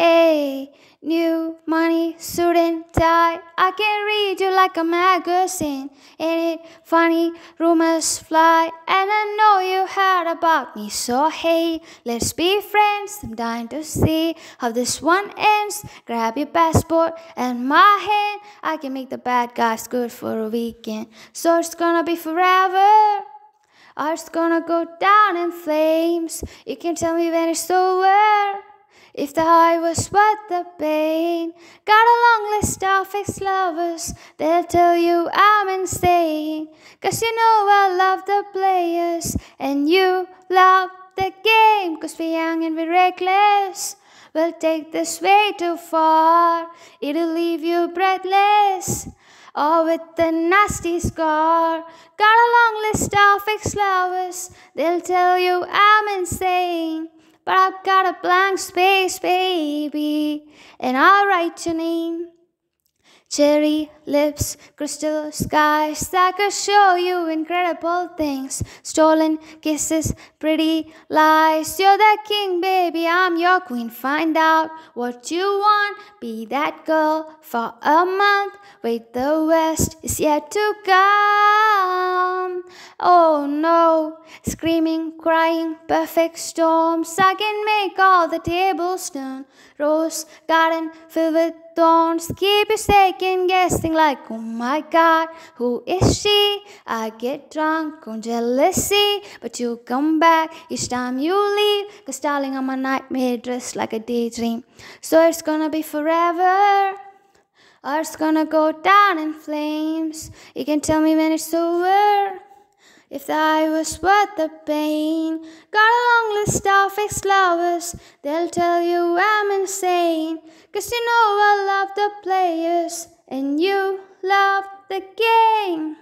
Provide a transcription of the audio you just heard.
Hey, new money, suit and tie. I can read you like a magazine. Ain't it funny? Rumors fly, and I know you heard about me. So hey, let's be friends. I'm dying to see how this one ends. Grab your passport and my hand. I can make the bad guys good for a weekend. So it's gonna be forever. Or it's gonna go down in flames. You can tell me when it's over. If the high was worth the pain, got a long list of ex lovers, they'll tell you I'm insane. Cause you know I love the players, and you love the game. Cause we're young and we're reckless. We'll take this way too far, it'll leave you breathless. Or with a nasty scar. Got a long list of ex lovers, they'll tell you I'm insane. But I've got a blank space, baby, and I'll write your name. Cherry lips, crystal skies that could show you incredible things. Stolen kisses, pretty lies. You're the king, baby, I'm your queen. Find out what you want. Be that girl for a month. Wait, the West is yet to come. Oh no, screaming, crying, perfect storms. I can make all the tables turn. Rose garden filled with thorns. Keep you second guessing, like, oh my god, who is she? I get drunk on jealousy, but you come back each time you leave. Cause, darling, I'm a nightmare dressed like a daydream. So it's gonna be forever. Or it's gonna go down in flames. You can tell me when it's over. If I was worth the pain, got a long list of ex lovers, they'll tell you I'm insane. Cause you know I love the players, and you love the game.